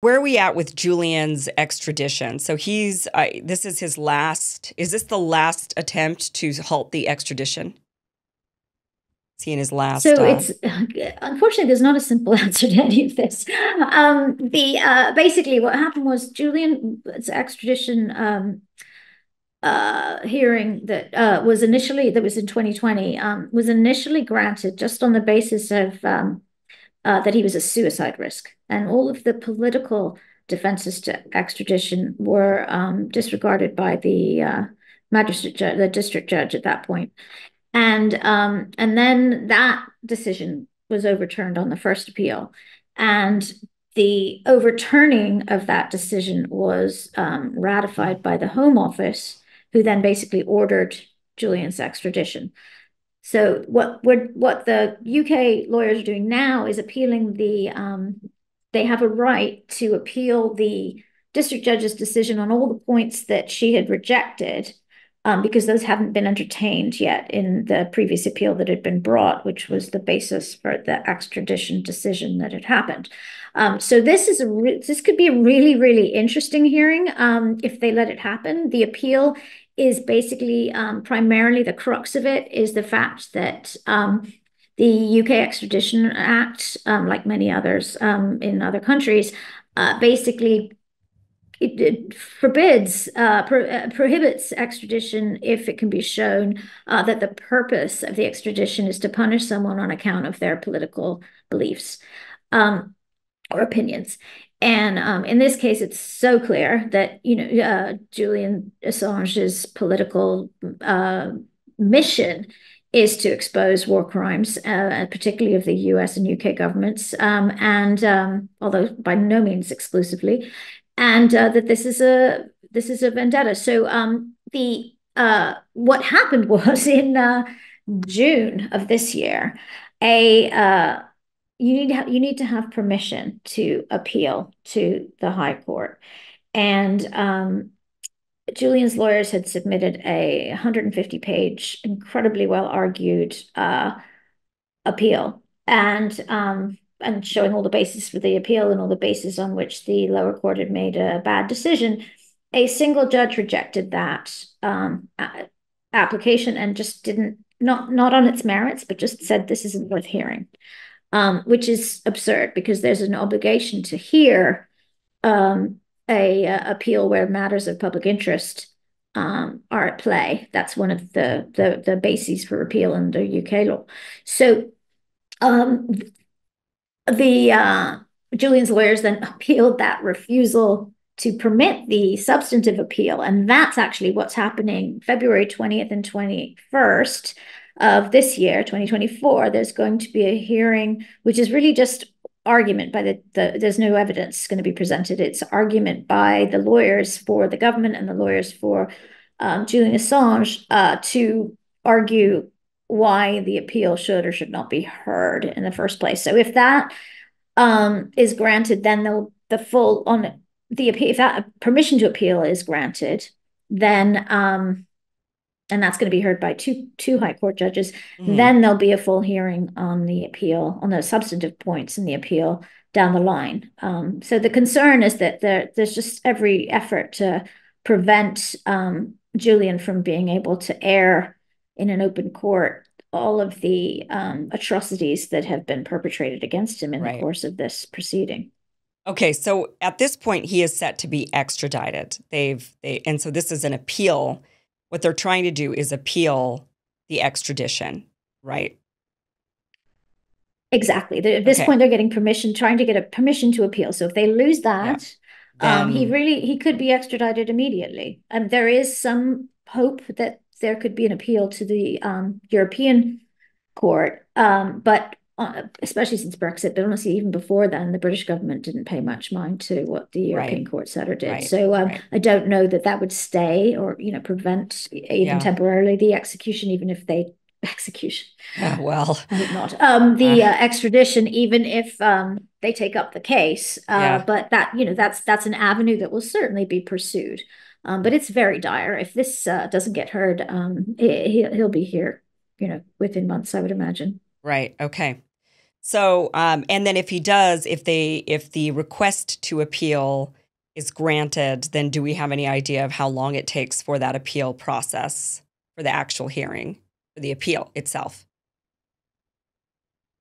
Where are we at with Julian's extradition? So he's uh, this is his last. Is this the last attempt to halt the extradition? Is he in his last? So uh, it's unfortunately there's not a simple answer to any of this. Um, the uh, basically what happened was Julian's extradition um, uh, hearing that uh, was initially that was in 2020 um, was initially granted just on the basis of um, uh, that he was a suicide risk, and all of the political defenses to extradition were um, disregarded by the uh, magistrate judge, the district judge at that point, and um, and then that decision was overturned on the first appeal, and the overturning of that decision was um, ratified by the Home Office who then basically ordered Julian's extradition. So what what what the UK lawyers are doing now is appealing the um, they have a right to appeal the district judge's decision on all the points that she had rejected um, because those haven't been entertained yet in the previous appeal that had been brought, which was the basis for the extradition decision that had happened. Um, so this is a this could be a really really interesting hearing um, if they let it happen. The appeal is basically um, primarily the crux of it is the fact that um, the UK Extradition Act, um, like many others um, in other countries, uh, basically it, it forbids, uh, pro uh, prohibits extradition if it can be shown uh, that the purpose of the extradition is to punish someone on account of their political beliefs. Um, or opinions. And um, in this case, it's so clear that you know uh, Julian Assange's political uh, mission is to expose war crimes, uh, particularly of the U.S. and U.K. governments, um, and um, although by no means exclusively, and uh, that this is a this is a vendetta. So um, the uh, what happened was in uh, June of this year, a you need to you need to have permission to appeal to the high court. And um, julian's lawyers had submitted a 150 page incredibly well argued uh, appeal. And um, and showing all the basis for the appeal and all the basis on which the lower court had made a bad decision a single judge rejected that um, application and just didn't not not on its merits but just said this isn't worth hearing um, which is absurd because there's an obligation to hear um, a, a, appeal where matters of public interest um, are at play. That's one of the, the, the bases for appeal under UK law. So um, the uh, Julian's lawyers then appealed that refusal to permit the substantive appeal. And that's actually what's happening February 20th and 21st of this year, 2024, there's going to be a hearing, which is really just argument by the, the there's no evidence going to be presented. It's argument by the lawyers for the government and the lawyers for um, Julian Assange uh, to argue why the appeal should or should not be heard in the first place. So if that um, is granted, then the the full on the appeal, if that permission to appeal is granted, then um, and that's going to be heard by two two high court judges mm-hmm. then there'll be a full hearing on the appeal on the substantive points in the appeal down the line um, so the concern is that there, there's just every effort to prevent um, julian from being able to air in an open court all of the um, atrocities that have been perpetrated against him in right. the course of this proceeding Okay, so at this point he is set to be extradited. They've they and so this is an appeal what they're trying to do is appeal the extradition, right? Exactly. At this okay. point, they're getting permission, trying to get a permission to appeal. So if they lose that, yeah. um, he really he could be extradited immediately. And um, there is some hope that there could be an appeal to the um, European court, um, but especially since Brexit, but honestly, even before then, the British government didn't pay much mind to what the European right. court said or did. Right. So um, right. I don't know that that would stay or you know prevent even yeah. temporarily the execution, even if they execution. Yeah, well, I hope not. Um, the uh, uh, extradition, even if um, they take up the case, uh, yeah. but that you know that's that's an avenue that will certainly be pursued. Um, but it's very dire. If this uh, doesn't get heard, um, he, he'll be here, you know, within months, I would imagine. Right. Okay. So, um, and then if he does, if they, if the request to appeal is granted, then do we have any idea of how long it takes for that appeal process for the actual hearing, for the appeal itself?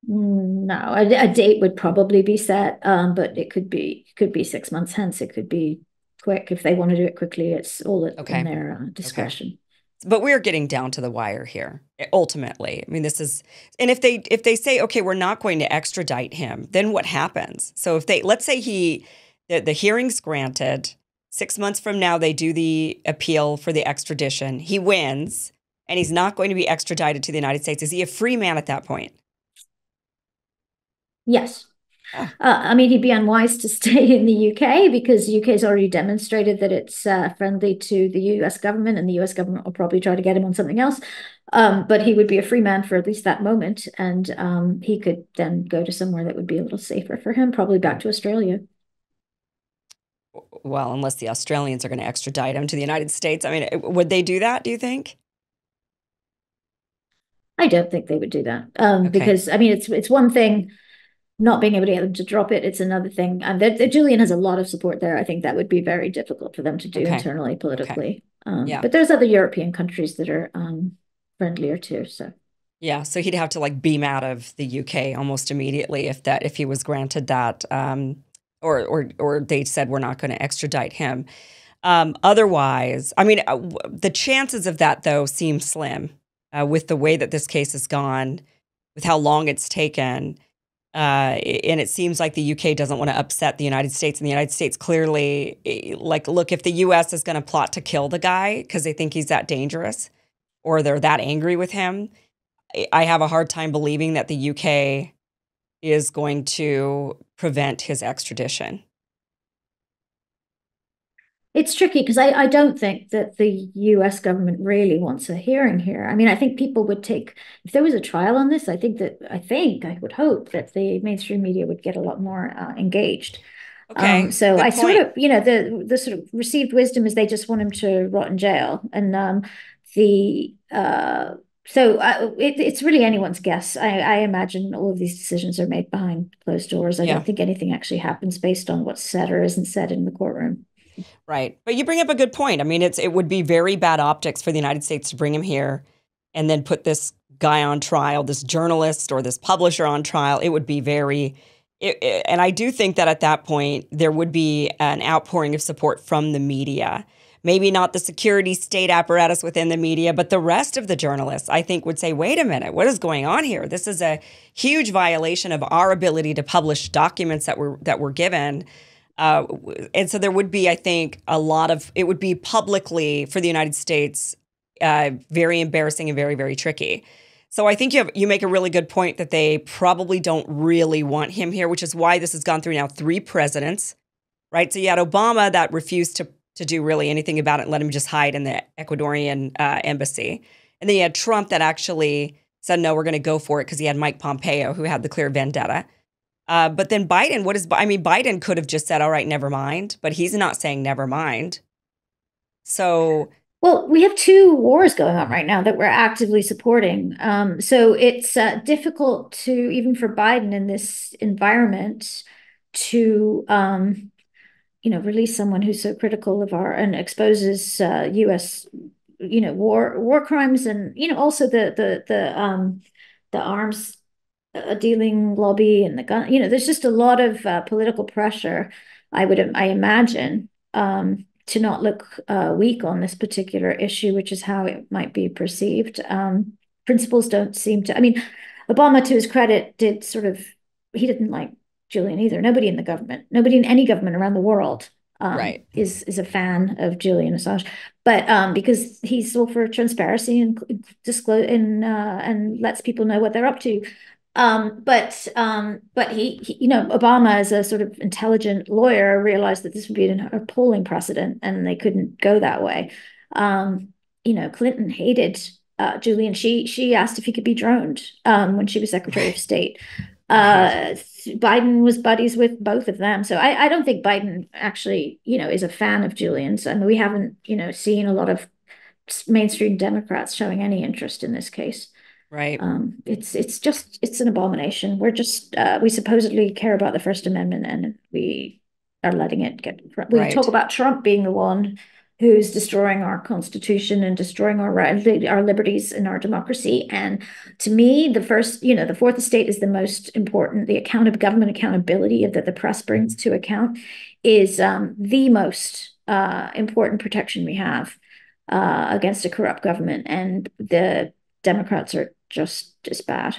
No, a, a date would probably be set, um, but it could be could be six months hence. It could be quick if they want to do it quickly. It's all at, okay. in their uh, discretion. Okay. But we're getting down to the wire here. Eh, ultimately, I mean, this is, and if they if they say, okay, we're not going to extradite him, then what happens? So if they let's say he the, the hearing's granted, six months from now they do the appeal for the extradition, he wins, and he's not going to be extradited to the United States. Is he a free man at that point? Yes. Uh, I mean, he'd be unwise to stay in the UK because the UK has already demonstrated that it's uh, friendly to the US government, and the US government will probably try to get him on something else. Um, but he would be a free man for at least that moment, and um, he could then go to somewhere that would be a little safer for him, probably back to Australia. Well, unless the Australians are going to extradite him to the United States. I mean, would they do that, do you think? I don't think they would do that um, okay. because, I mean, it's it's one thing not being able to get them to drop it, it's another thing. And that, Julian has a lot of support there. I think that would be very difficult for them to do okay. internally, politically. Okay. Um, yeah. But there's other European countries that are um, friendlier too. So. Yeah, so he'd have to like beam out of the UK almost immediately if that if he was granted that, um, or or or they said we're not going to extradite him. Um, otherwise, I mean, uh, the chances of that though seem slim uh, with the way that this case has gone, with how long it's taken. Uh, and it seems like the UK doesn't want to upset the United States. And the United States clearly, eh, like, look, if the US is going to plot to kill the guy because they think he's that dangerous or they're that angry with him, I have a hard time believing that the UK is going to prevent his extradition it's tricky because I, I don't think that the US government really wants a hearing here. I mean, I think people would take if there was a trial on this, I think that I think I would hope that the mainstream media would get a lot more uh, engaged. Okay. Um, so I point. sort of, you know, the the sort of received wisdom is they just want him to rot in jail, and um, the uh, so uh, it, it's really anyone's guess. I, I, imagine all of these decisions are made behind closed doors. I yeah. don't think anything actually happens based on what's said or isn't said in the courtroom. Right. But you bring up a good point. I mean, it's it would be very bad optics for the United States to bring him here and then put this guy on trial, this journalist or this publisher on trial. It would be very it, it, and I do think that at that point there would be an outpouring of support from the media. Maybe not the security state apparatus within the media, but the rest of the journalists, I think, would say, wait a minute, what is going on here? This is a huge violation of our ability to publish documents that were that were given uh, and so there would be, I think, a lot of it would be publicly for the United States uh, very embarrassing and very, very tricky. So I think you have you make a really good point that they probably don't really want him here, which is why this has gone through now three presidents, right? So you had Obama that refused to to do really anything about it and let him just hide in the Ecuadorian uh, embassy, and then you had Trump that actually said no, we're going to go for it because he had Mike Pompeo who had the clear vendetta. Uh, but then Biden, what is, I mean, Biden could have just said, all right, never mind, but he's not saying never mind. So. Well, we have two wars going on right now that we're actively supporting. Um, so it's uh, difficult to, even for Biden in this environment, to, um, you know, release someone who's so critical of our and exposes uh, U.S. you know war war crimes and you know also the the the um the arms a dealing lobby and the gun. You know, there's just a lot of uh, political pressure. I would I imagine um, to not look uh, weak on this particular issue, which is how it might be perceived. Um, principles don't seem to. I mean, Obama, to his credit, did sort of. He didn't like Julian either. Nobody in the government, nobody in any government around the world um, right. is is a fan of Julian Assange, but um, because he's all for transparency and disclose and uh, and lets people know what they're up to. Um, but um, but he, he, you know, Obama as a sort of intelligent lawyer realized that this would be an appalling precedent, and they couldn't go that way. Um, you know, Clinton hated uh, Julian. She she asked if he could be droned um, when she was Secretary of State. Uh, Biden was buddies with both of them, so I, I don't think Biden actually, you know, is a fan of Julian's. I mean, we haven't, you know, seen a lot of mainstream Democrats showing any interest in this case. Right. Um, it's it's just it's an abomination. We're just uh, we supposedly care about the First Amendment, and we are letting it get. We Right. talk about Trump being the one who's destroying our constitution and destroying our right, our liberties and our democracy. And to me, the first, you know, the fourth estate is the most important. The account of government accountability that the press brings to account is um, the most uh, important protection we have uh, against a corrupt government. And the Democrats are just as bad.